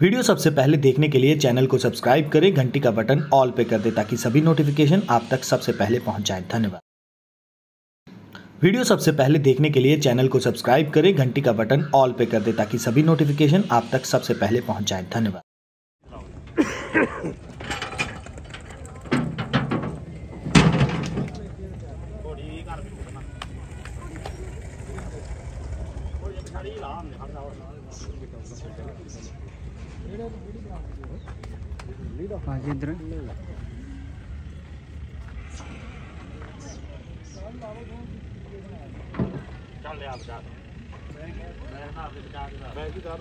Video सबसे पहले देखने के लिए चैनल को सब्सक्राइब करें, घंटी का बटन ऑल पे कर दें ताकि सभी नोटिफिकेशन आप तक सबसे पहले पहुँच जाए। धन्यवाद। वीडियो सबसे पहले देखने के लिए चैनल को सब्सक्राइब करें, घंटी का बटन ऑल पे कर दें ताकि सभी नोटिफिकेशन आप तक सबसे पहले पहुँच जाएँ। धन्यवाद। हाँ जी इधर चल ले आप जा मैं ना आपके बचा के मैं भी कर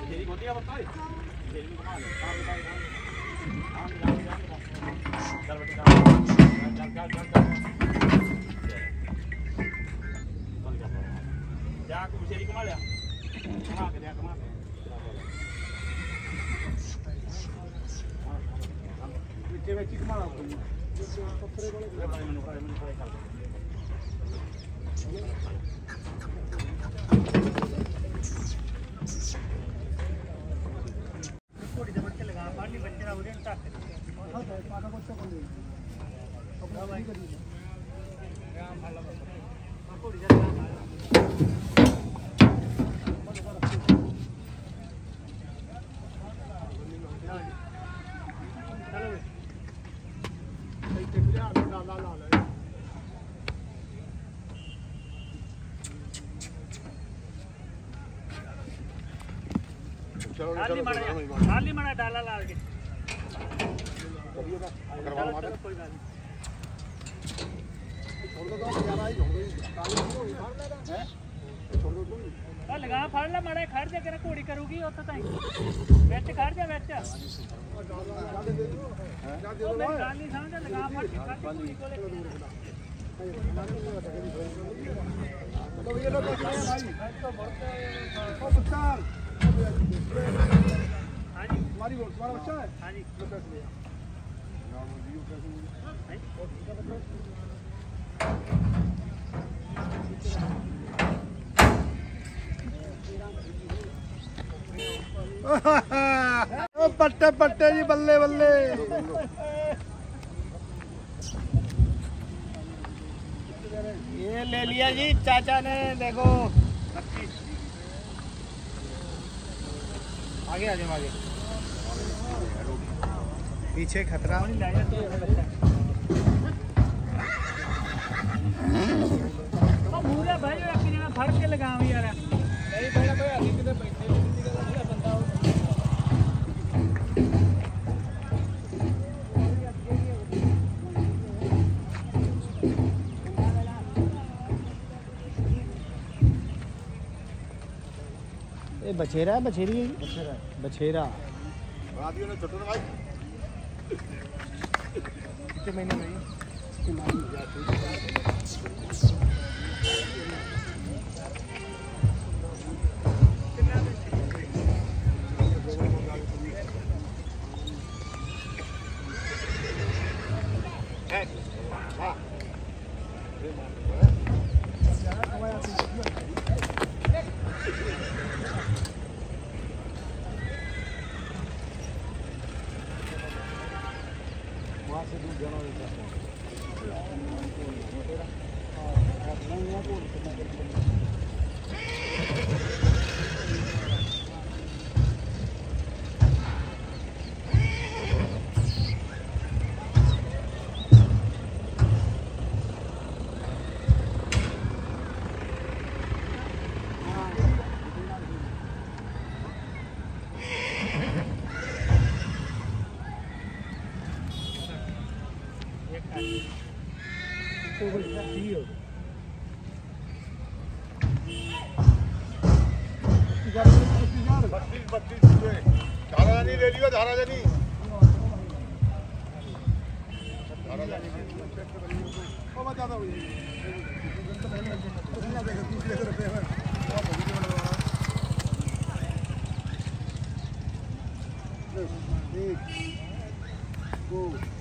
तेरी होती है बताओ तेरी भी घुमा ले काम बता हाँ चल बेटा चल चल चल चल जा को शेरी घुमा खाली मड़ा खाली मड़ा डाला ला के। करवा कोई बात नहीं। ਲਗਾ ਫੜ ਲੈ ਮਾੜਾ ਖੜ ਜਾ ਕਿਰਾ ਘੋੜੀ ਕਰੂਗੀ ਉੱਥੇ ਤਾਂ ਵਿੱਚ ਖੜ ਜਾ ਵਿੱਚ ਉਹ ਮੈਂ ਗੱਲ ਨਹੀਂ ਸਮਝਦਾ ਲਗਾ ਫੜ ਕੇ ਖੜ ਘੋੜੀ ਕੋਲੇ ਲੋ ਇਹ ਲੋ ਭਾਈ ਉਹ ਬੱਚਾ ਹਾਂਜੀ ਮਾਰੀ ਬੋਲ ਤੁਹਾਡਾ ਬੱਚਾ ਹੈ ਹਾਂਜੀ पट्टे पट्टे जी, बल्ले बल्ले। ये ले लिया जी, चाचा ने, देखो। आगे आ जाओ आगे। पीछे खतरा। फड़ के लगाओ यार नहीं भाई भाई अभी किधर बैठे ये बछेरा है बछेरी है बछेरा बछेरा आदियों ने छोटू ने भाई कितने महीने में है? बत्तीस बत्तीस धारा जानी ले लियो धारा जानी धारा जानी ज़्यादा हुई पाँच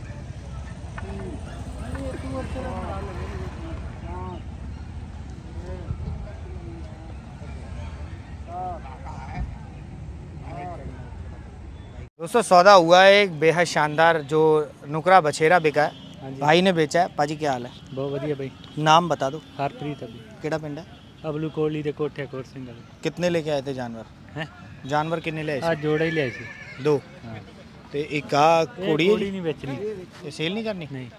दोस्तों सौदा हुआ है एक बेहद शानदार जो नुकरा बछेरा बिका है। हाँ भाई ने बेचा है। पाजी क्या हाल है? बहुत बढ़िया भाई। नाम बता दो। हरप्रीत अभी। केड़ा पिंड है? अबलू कोली दे कोठे कोर सिंह कितने लेके आए थे जानवर? हैं? जानवर कितने ले आज जोड़े ही ले आए दो। हाँ। तो एक का कोड़ी नहीं बेचनी। सेल नहीं करनी? नहीं।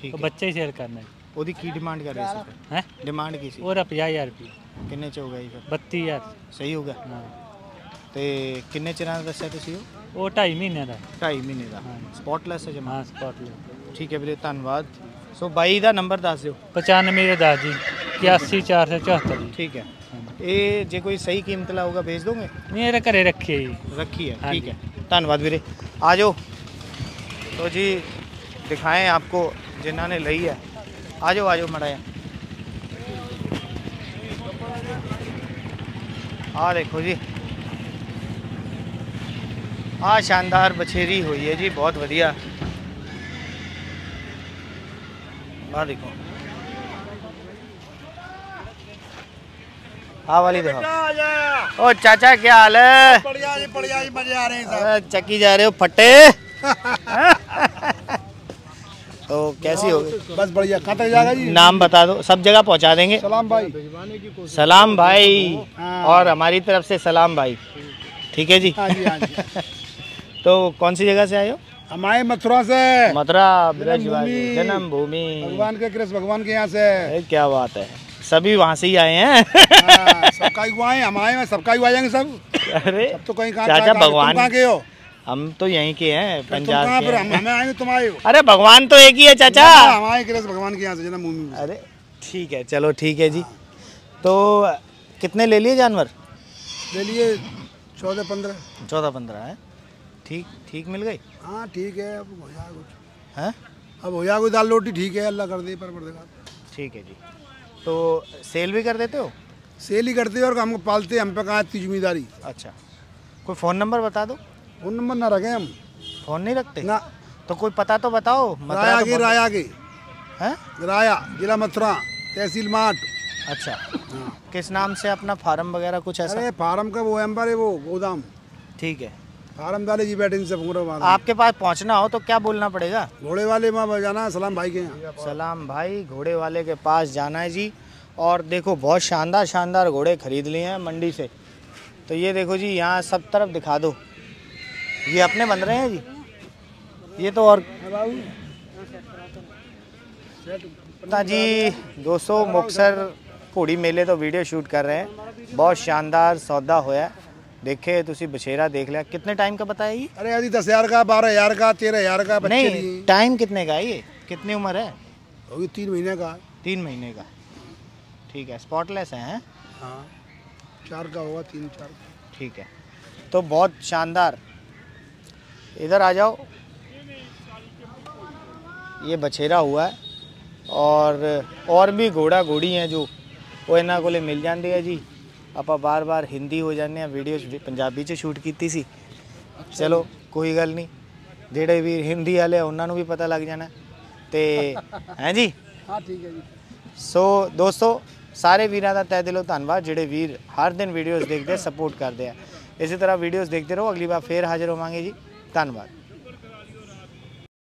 ਠੀਕ ਉਹ ਹੈ ਬੱਚਾ ਹੀ ਸੇਲ ਕਰਨਾ ਉਹਦੀ ਕੀ ਡਿਮਾਂਡ ਕਰ ਰਹੇ ਸੀ ਹੈ ਡਿਮਾਂਡ ਕੀ ਸੀ ਉਹਦਾ 50000 ਰੁਪਏ ਕਿੰਨੇ ਚ ਹੋ ਗਿਆ ਜੀ ਫਿਰ 32000 ਸਹੀ ਹੋ ਗਿਆ ਹਾਂ ਤੇ ਕਿੰਨੇ ਚਿਰਾਂ ਦਾ ਦੱਸਿਆ ਤੁਸੀਂ ਉਹ ਉਹ 2.5 ਮਹੀਨੇ ਦਾ 2.5 ਮਹੀਨੇ ਦਾ ਹਾਂ। ਸਪੌਟਲੈਸ ਹੈ ਜਮਾ ਹਾਂ ਸਪੌਟ ਲਿਆ ਠੀਕ ਹੈ ਵੀਰੇ ਧੰਨਵਾਦ ਸੋ ਬਾਈ ਦਾ ਨੰਬਰ ਦੱਸ ਦਿਓ 95 ਦਾ ਦੱਸ ਜੀ 81474 ਜੀ ਠੀਕ ਹੈ ਹਾਂ। ਇਹ ਜੇ ਕੋਈ ਸਹੀ ਕੀਮਤ ਲਾਊਗਾ ਭੇਜ ਦੋਗੇ ਨਹੀਂ ਇਹਦੇ ਘਰੇ ਰੱਖੀ ਹੈ ਜੀ रखी है हाँ ठीक जी। है धन्यवाद वीरे आ जाओ तो जी दिखाएं आपको जिन्होंने लई है। आ जाओ आ जाओ मड़ा आ देखो जी। आ शानदार बछेरी हुई है जी बहुत बढ़िया आ देखो। आ वाली देखो। ओ चाचा क्या हाल है? बढ़िया जी बढ़िया जी मज़े आ रहे हैं सब। चक्की जा रहे हो फट्टे तो कैसी होगी बस बढ़िया। कहाँ तक जाएगा जी? नाम बता दो सब जगह पहुँचा देंगे। सलाम भाई। सलाम भाई। हाँ। और हमारी तरफ़ से सलाम भाई। ठीक है जी। हाँ हाँ तो कौन सी जगह से आए हो? हम आए मथुरा से। मथुरा जन्मभूमि। जन्म भूमि भगवान के कृष्ण भगवान के यहाँ से। क्या बात है। सभी वहाँ से ही आए हैं। सबका ही हुआ सबका ही हुआ जाएँगे सब। अरे सब तो कहीं कहाँ चाचा भगवान। कहाँ के हो? हम तो यहीं के हैं पंजाब के पर हैं। हम हमें आएँगे तुम आए हो अरे भगवान तो एक ही है चाचा। हम आए कृष्ण भगवान के यहाँ से जन्मभूमि में अरे ठीक है चलो ठीक है जी। तो कितने ले लिए जानवर? ले लिए चौदह पंद्रह। चौदह पंद्रह है। ठीक ठीक मिल गई? हाँ ठीक है अब हो जाएगा कुछ। हैं? अब हो जाएगा कोई दाल रोटी ठीक है अल्लाह कर दे पर ठीक है जी। तो सेल भी कर देते हो? सेल ही करते हो और हमको पालते हैं हम पे कहाँ इतनी ज़िम्मेदारी। अच्छा। कोई फ़ोन नंबर बता दो? फ़ोन नंबर ना रखें हम। फ़ोन नहीं रखते? ना। तो कोई पता तो बताओ राया तो के बहुत- राया के। हैं? राया जिला मथुरा तहसील माठ अच्छा। किस नाम से अपना फार्म वगैरह कुछ ऐसा? अरे फार्म का वो एम्बर है वो गोदाम। ठीक है। फार्म वाले जी बैठे इनसे आपके पास पहुँचना हो तो क्या बोलना पड़ेगा? घोड़े वाले वहाँ जाना है सलाम भाई के यहाँ। सलाम भाई घोड़े वाले के पास जाना है जी। और देखो बहुत शानदार शानदार घोड़े खरीद लिए हैं मंडी से। तो ये देखो जी यहाँ सब तरफ़ दिखा दो। ये अपने बन रहे हैं जी ये तो और ਤਾਂ ਜੀ ਦੋਸਤੋ ਮੁਕਸਰ ਘੋੜੀ ਮੇਲੇ ਤੋਂ ਵੀਡੀਓ ਸ਼ੂਟ ਕਰ ਰਹੇ हैं बहुत शानदार सौदा होया देखे ਤੁਸੀਂ बछेरा देख लिया कितने टाइम का बताया ये अरे यदि दस हजार का बारह हजार का तेरह हजार का बच्चे नहीं लिए टाइम कितने का है ये कितनी उम्र है होगी तीन महीने का तीन महीने का ठीक है स्पॉटलेस है हैं? हाँ चार का होगा तीन चार का ठीक है तो बहुत शानदार इधर आ जाओ ये बछेरा हुआ है और और भी घोड़ा घोड़ी हैं जो ਉਹ ਇਹਨਾਂ ਕੋਲੇ ਮਿਲ ਜਾਂਦੇ ਆ ਜੀ ਆਪਾਂ ਬਾਰ-ਬਾਰ ਹਿੰਦੀ ਹੋ ਜਾਂਦੇ ਆ ਵੀਡੀਓਜ਼ ਵੀ ਪੰਜਾਬੀ 'ਚ ਸ਼ੂਟ ਕੀਤੀ ਸੀ ਚਲੋ ਕੋਈ ਗੱਲ ਨਹੀਂ ਜਿਹੜੇ ਵੀ ਹਿੰਦੀ ਵਾਲੇ ਆ ਉਹਨਾਂ ਨੂੰ ਵੀ ਪਤਾ ਲੱਗ ਜਾਣਾ ਤੇ ਹੈ ਜੀ हाँ ठीक है जी ਸੋ ਦੋਸਤੋ ਸਾਰੇ ਵੀਰਾਂ ਦਾ ਤਹਿ ਦਿਲੋਂ ਧੰਨਵਾਦ ਜਿਹੜੇ ਵੀਰ ਹਰ ਦਿਨ ਵੀਡੀਓਜ਼ ਦੇਖਦੇ ਸਪੋਰਟ ਕਰਦੇ ਆ ਇਸੇ ਤਰ੍ਹਾਂ ਵੀਡੀਓਜ਼ ਦੇਖਦੇ ਰਹੋ ਅਗਲੀ ਵਾਰ ਫੇਰ ਹਾਜ਼ਰ ਹੋਵਾਂਗੇ ਜੀ ਧੰਨਵਾਦ।